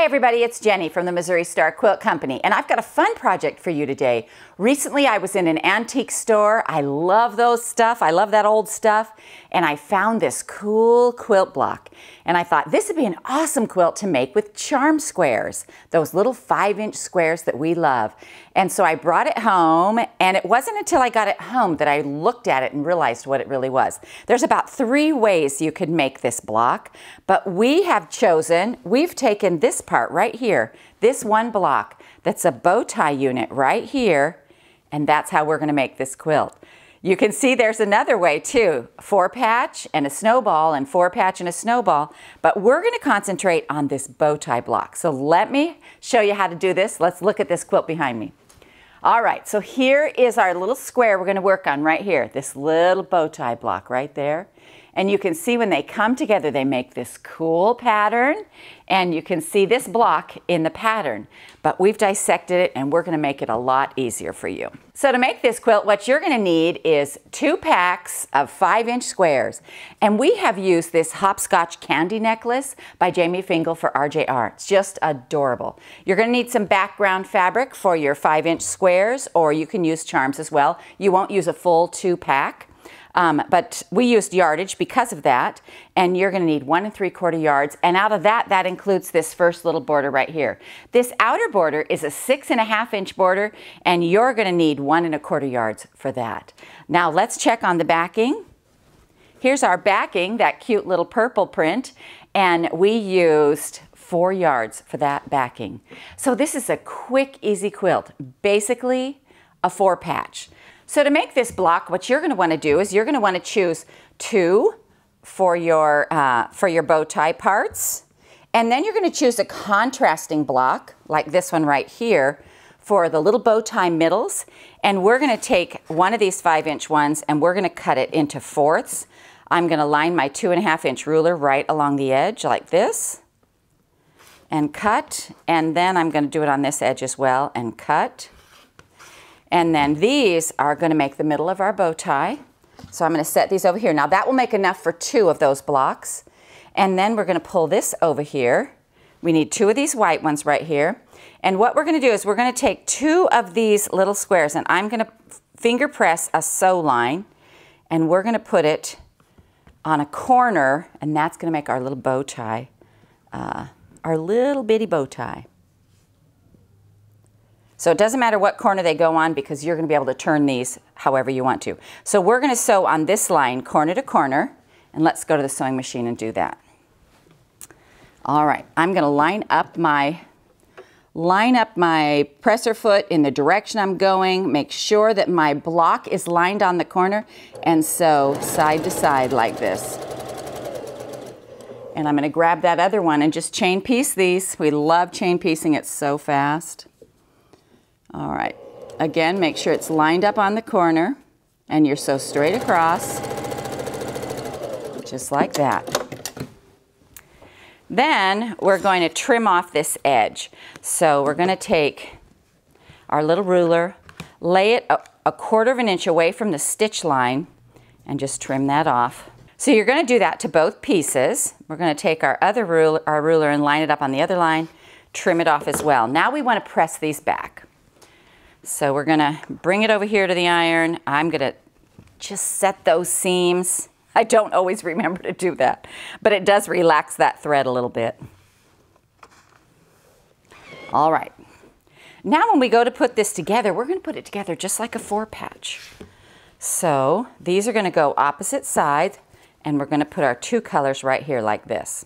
Hi everybody, it's Jenny from the Missouri Star Quilt Company and I've got a fun project for you today. Recently I was in an antique store. I love those stuff. I love that old stuff and I found this cool quilt block and I thought this would be an awesome quilt to make with charm squares, those little five inch squares that we love. And so I brought it home and it wasn't until I got it home that I looked at it and realized what it really was. There's about three ways you could make this block, but we have chosen, we've taken this part right here, this one block that's a bow tie unit right here, and that's how we're gonna make this quilt. You can see there's another way too, four patch and a snowball and four patch and a snowball, but we're gonna concentrate on this bow tie block. So let me show you how to do this. Let's look at this quilt behind me. All right, so here is our little square we're gonna work on right here, this little bow tie block right there. And you can see when they come together, they make this cool pattern. And you can see this block in the pattern. But we've dissected it and we're gonna make it a lot easier for you. So to make this quilt, what you're gonna need is two packs of five inch squares. And we have used this hopscotch candy necklace by Jamie Fingal for RJR. It's just adorable. You're gonna need some background fabric for your five inch squares, or you can use charms as well. You won't use a full two pack. Um, but we used yardage because of that, and you're gonna need one and three quarter yards, and out of that, that includes this first little border right here. This outer border is a six and a half inch border, and you're gonna need one and a quarter yards for that. Now let's check on the backing. Here's our backing, that cute little purple print, and we used four yards for that backing. So this is a quick, easy quilt, basically a four patch. So to make this block, what you're going to want to do is you're going to want to choose two for your, uh, for your bow tie parts. And then you're going to choose a contrasting block, like this one right here, for the little bow tie middles. And we're going to take one of these five inch ones and we're going to cut it into fourths. I'm going to line my two and a half inch ruler right along the edge like this and cut. And then I'm going to do it on this edge as well and cut. And then these are going to make the middle of our bow tie. So I'm going to set these over here. Now that will make enough for two of those blocks. And then we're going to pull this over here. We need two of these white ones right here. And what we're going to do is we're going to take two of these little squares and I'm going to finger press a sew line and we're going to put it on a corner and that's going to make our little bow tie, uh, our little bitty bow tie. So it doesn't matter what corner they go on because you're going to be able to turn these however you want to. So we're going to sew on this line corner to corner and let's go to the sewing machine and do that. All right, I'm going to line up my line up my presser foot in the direction I'm going, make sure that my block is lined on the corner and sew side to side like this. And I'm going to grab that other one and just chain piece these. We love chain piecing, it's so fast. All right. Again, make sure it's lined up on the corner and you're sew straight across, just like that. Then we're going to trim off this edge. So we're going to take our little ruler, lay it a, a quarter of an inch away from the stitch line, and just trim that off. So you're going to do that to both pieces. We're going to take our other ruler, our ruler and line it up on the other line, trim it off as well. Now we want to press these back. So we're gonna bring it over here to the iron. I'm gonna just set those seams. I don't always remember to do that, but it does relax that thread a little bit. All right. Now when we go to put this together, we're gonna put it together just like a four patch. So these are gonna go opposite sides and we're gonna put our two colors right here like this.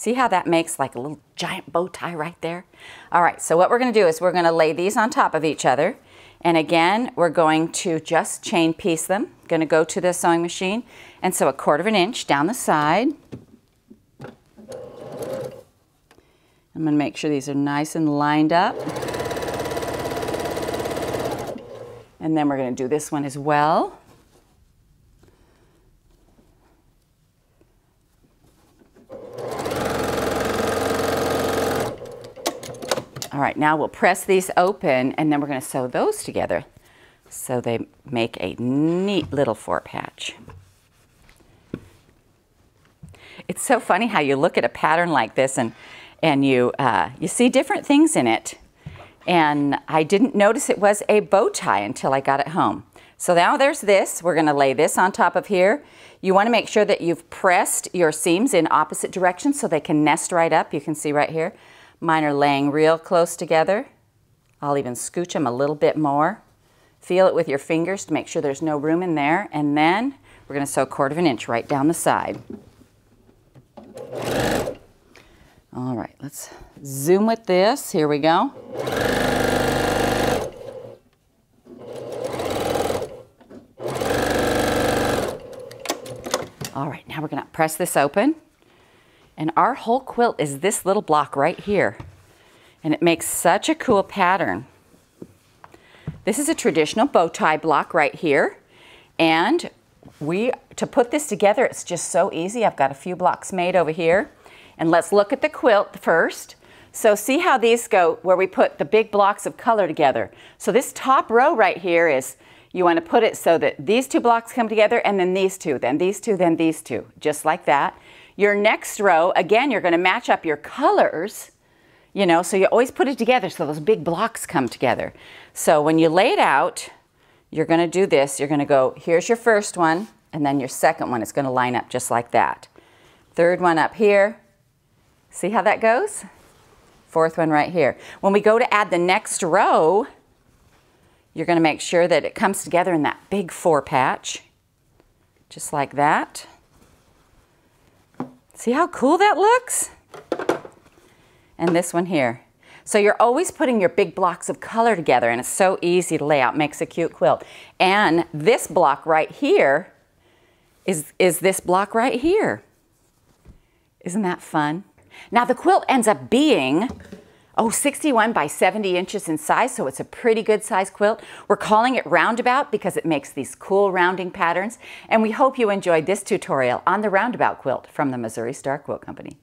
See how that makes like a little giant bow tie right there? All right, so what we're gonna do is we're gonna lay these on top of each other. And again, we're going to just chain piece them. Gonna go to the sewing machine and sew a quarter of an inch down the side. I'm gonna make sure these are nice and lined up. And then we're gonna do this one as well. All right, now we'll press these open and then we're gonna sew those together so they make a neat little four patch. It's so funny how you look at a pattern like this and and you, uh, you see different things in it. And I didn't notice it was a bow tie until I got it home. So now there's this. We're gonna lay this on top of here. You wanna make sure that you've pressed your seams in opposite directions so they can nest right up. You can see right here. Mine are laying real close together. I'll even scooch them a little bit more. Feel it with your fingers to make sure there's no room in there. And then we're gonna sew a quarter of an inch right down the side. All right, let's zoom with this. Here we go. All right, now we're gonna press this open. And our whole quilt is this little block right here. And it makes such a cool pattern. This is a traditional bow tie block right here. And we, to put this together, it's just so easy. I've got a few blocks made over here. And let's look at the quilt first. So see how these go where we put the big blocks of color together. So this top row right here is, you want to put it so that these two blocks come together and then these two, then these two, then these two, just like that. Your next row, again, you're going to match up your colors, you know, so you always put it together so those big blocks come together. So when you lay it out, you're going to do this. You're going to go, here's your first one, and then your second one is going to line up just like that. Third one up here. See how that goes? Fourth one right here. When we go to add the next row, you're going to make sure that it comes together in that big four patch, just like that. See how cool that looks? And this one here. So you're always putting your big blocks of color together and it's so easy to lay out, makes a cute quilt. And this block right here is, is this block right here. Isn't that fun? Now the quilt ends up being, oh, 61 by 70 inches in size, so it's a pretty good size quilt. We're calling it roundabout because it makes these cool rounding patterns. And we hope you enjoyed this tutorial on the roundabout quilt from the Missouri Star Quilt Company.